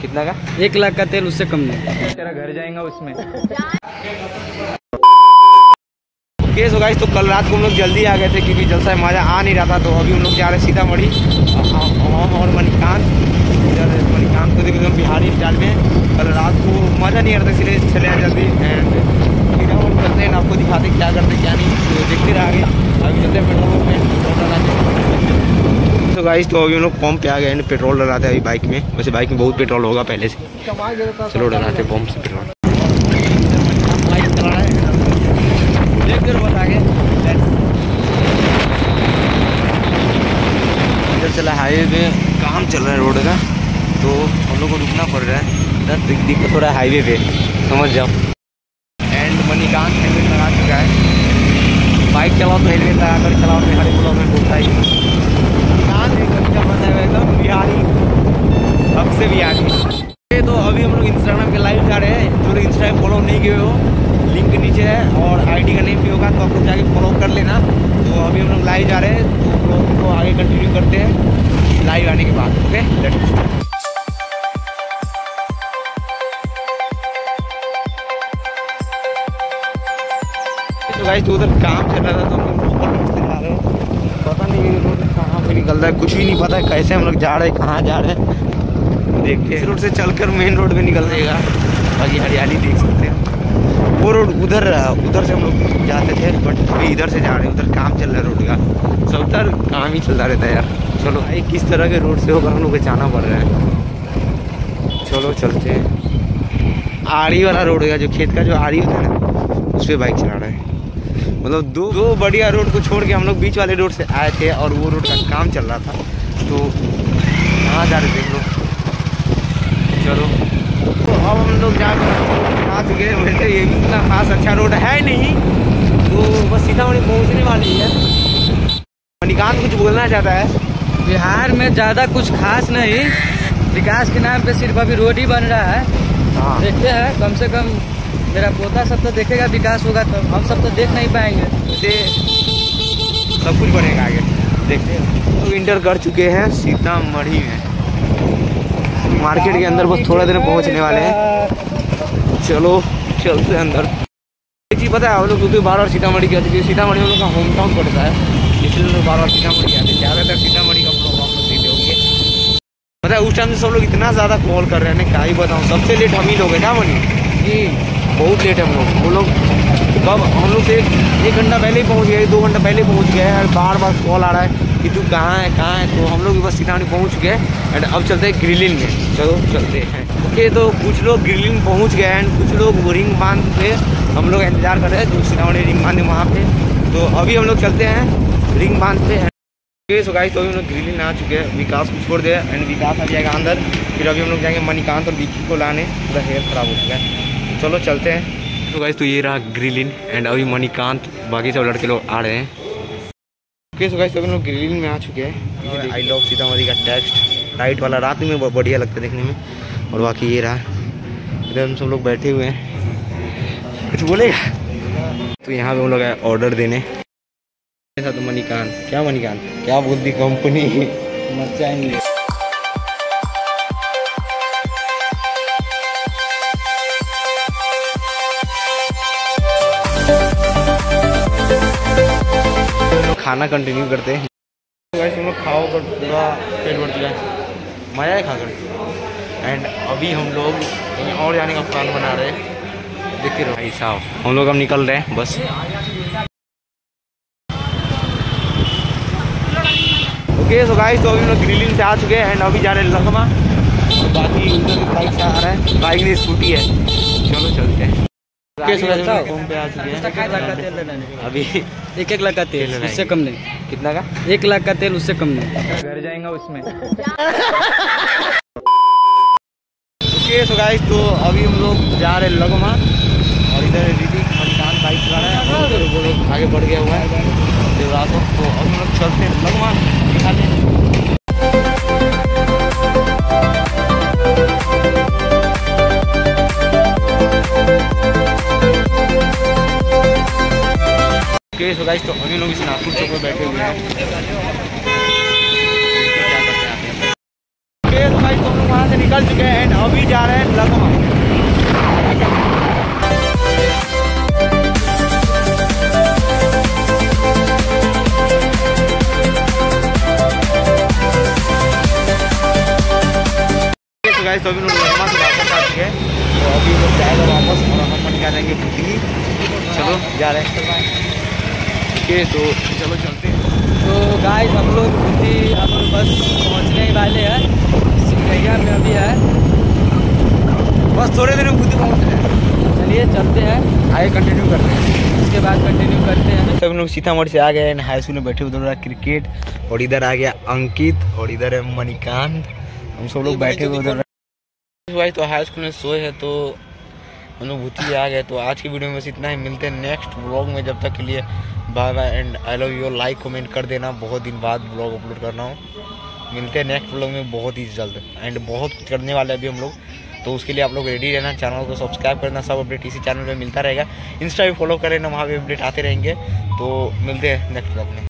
कितना का? एक लाख का तेल उससे कम नहीं। तेरा घर जाएगा उसमें। केस होगा तो कल रात को हम लोग जल्दी आ गए थे क्योंकि जलसा मज़ा आ नहीं रहा था तो अभी हम लोग जा रहे हैं सीतामढ़ी। हम और मणिकांत। इधर मणिकांत को देखो बिहारी स्टाइल में। कल रात को मज़ा नहीं आ रहा था इसलिए चले आए जल्दी। एंड फिर हम लोग चलते हैं आपको दिखाते क्या करते क्या नहीं तो देखते रह आगे। अभी चलते हैं पेट्रोल पंप तो गाइस तो अभी हम लोग पंप पे आ गए हैं पेट्रोल डलाते हैं अभी बाइक में। वैसे बाइक में बहुत पेट्रोल होगा पहले से। चलो डलाते पंप से पेट्रोल देख इधर चला हाईवे पे, काम चल रहा है रोड का तो हम लोग को रुकना पड़ रहा है। इधर दिक्कत हो रहा है हाईवे पे। समझ जाओ। एंड मणिकांत हेलमेट लगा चुका है। बाइक चलाओ तो हेलमेट लगा कर चलाओ तो हरे ब्लॉक में घूमता ही मणिकांत एक है एकदम बिहारी। अब से बिहारी। तो अभी हम लोग इंस्टाग्राम पे लाइव जा रहे हैं। जो लोग इंस्टाग्राम फॉलो नहीं किए हो लिंक नीचे है और आईडी का नेम भी होगा तो आप लोग जाके फॉलो कर लेना। तो अभी हम लोग लाइव जा रहे हैं तो ब्लॉग को आगे कंटिन्यू करते हैं लाइव आने के बाद ओके तो तो उधर काम चल रहा था तो हम लोग पता नहीं ये रोड कहाँ पे निकल रहा है कुछ भी नहीं पता है कैसे हम लोग जा रहे हैं कहाँ जा रहे हैं। देखते हैं। इस रोड से चलकर मेन रोड पे निकल जाएगा। और ये हरियाली देख सकते हैं। वो रोड उधर उधर से हम लोग जाते थे बट अभी इधर से जा रहे हैं उधर काम चल रहा है रोड का। सब उधर काम ही चलता रहता है यार। चलो भाई किस तरह के रोड से होकर हम लोग जाना पड़ रहा है? चलो चलते हैं। आड़ी वाला रोड है जो खेत का जो आड़ी होता है ना उस पर बाइक चला रहा है। मतलब दो दो बढ़िया रोड को छोड़ के हम लोग बीच वाले रोड से आए थे और वो रोड का काम चल रहा था। तो कहाँ जा रहे थे लोग? चलो। तो अब हम लोग आ चुके हैं। वैसे ये भी इतना खास अच्छा रोड है नहीं। तो बस सीतामढ़ी पहुँचने वाली है। मणिकांत कुछ बोलना चाहता है? बिहार में ज़्यादा कुछ खास नहीं। विकास के नाम पे सिर्फ़ अभी रोड ही बन रहा है। हाँ। देखते हैं कम से कम मेरा पोता सब तो देखेगा विकास होगा तो हम सब तो देख नहीं पाएँगे। से सब कुछ बनेगा आगे। देखते हैं। तो इंटर कर चुके हैं सीतामढ़ी में। मार्केट के अंदर बस थोड़ा देर में पहुँचने वाले हैं। चलो चलते हैं अंदर। एक चीज़ पता है हम लोग क्योंकि बार बार सीतामढ़ी के आते सीतामढ़ी हम लोग का होम टाउन पड़ता है। इसलिए लोग बार बार सीतामढ़ी आते हैं। ज़्यादातर सीतामढ़ी का आप लोग होंगे। पता है उस टाइम से सब लोग इतना ज़्यादा कॉल कर रहे हैं ना क्या ही बताऊँ सबसे लेट हम ही लोग हैं क्या मनी जी। बहुत लेट है हम लोग। वो लोग कब हम लोग से एक, घंटा पहले ही पहुँच गए दो घंटा पहले पहुँच गए और बार बार कॉल आ रहा है कि तू कहाँ है कहाँ है? तो हम लोग भी बस सीतामढ़ी पहुँच हैं एंड अब चलते हैं ग्रिलिन में। चलो चलते हैं। ओके तो कुछ लोग ग्रिलिन पहुँच गए एंड कुछ लोग रिंग बाँध पे हम लोग इंतज़ार कर रहे हैं जो सीतामढ़ी रिंग बाँध वहाँ पे। तो अभी हम लोग चलते हैं रिंग बाँध पे ओके सो गाइस तो अभी हम लोग ग्रिलिन आ चुके हैं। विकास को छोड़ दिया एंड विकास आ जाएगा अंदर। फिर अभी हम लोग जाएँगे मणिकांत और विक्की को लाने। पूरा हेयर खराब हो चुका है। चलो चलते हैं। तो गाइस तो ये रहा ग्रिलिन एंड अभी मणिकांत बाकी सब लड़के लोग आ रहे हैं। ओके सो गाइस तो लोग ग्रिलिन में आ चुके हैं। आई लव सीतामढ़ी का टेक्स्ट लाइट वाला रात में बहुत बढ़िया लगता है देखने में। और बाकी ये रहा। इधर हम सब लोग बैठे हुए हैं। कुछ बोलेगा? तो यहाँ पे हम लोग आए ऑर्डर देने। तो मणिकांत। क्या मणिकांत? क्या बोलती कंपनी मचाएँगे खाना कंटिन्यू करते हैं। गाइस हम लोग खाओ कर पूरा पेट भर चुका है मज़ा है खाकर। एंड अभी हम लोग कहीं और जाने का प्लान बना रहे हैं। देखते रहो। भाई साहब हम लोग अब निकल रहे हैं बस। ओके सो गाइस तो अभी हम लोग ग्रिलिंग से आ चुके हैं एंड अभी जा रहे हैं लखमा। बाकी उधर बाइक से आ रहा है। बाइक नहीं स्कूटी है। चलो चलते हैं। अभी एक एक लाख का तेल उससे कम नहीं। कितना का? एक लाख का तेल उससे कम नहीं। घर जाएगा उसमें। ओके सो गाइस तो अभी हम लोग जा रहे हैं लगमा और इधर दीदी मणिकांत बाइक चला रहा है। वो लोग आगे बढ़ गया हुआ है। देवरात को। तो अभी हम लोग चलते हैं लगमा ओके सो गाइस तो अभी लोग इस नागपुर चौक में बैठे हुए हैं। ओके तो भाई तो हम लोग वहाँ से निकल चुके हैं एंड अभी जा रहे हैं लगमा तो गाइस तो अभी लोग से वापस आ चुके हैं। तो अभी लोग जाएगा वापस और हम क्या जाएँगे चलो जा रहे हैं। है तो चलो चलते हैं। तो गाइस हम लोग बुद्धि अब बस पहुँचने ही वाले हैं। सिंगैया में अभी है। बस थोड़े दिन में भूतनी पहुँच रहे हैं। चलिए चलते हैं। आगे कंटिन्यू करते हैं। उसके बाद कंटिन्यू करते हैं। सब लोग सीतामढ़ी से आ गए हैं हाई स्कूल में बैठे उधर क्रिकेट और इधर आ गया अंकित और इधर है मणिकांत। हम सब लोग बैठे हुए उधर। भाई तो हाई स्कूल में सोए है तो हम लोग भूती आ गए तो आज की वीडियो में बस इतना ही। मिलते हैं नेक्स्ट व्लॉग में जब तक के लिए bye bye and I love you. Like comment कर देना। बहुत दिन बाद ब्लॉग अपलोड करना हो। मिलते हैं नेक्स्ट ब्लॉग में बहुत ही जल्द। एंड बहुत कुछ करने वाले अभी हम लोग। तो उसके लिए आप लोग रेडी रहना। चैनल को सब्सक्राइब करना। सब अपडेट इसी चैनल पर मिलता रहेगा। इंस्टा भी फॉलो करें ना, वहाँ भी अपडेट आते रहेंगे। तो मिलते हैं नेक्स्ट ब्लॉग में।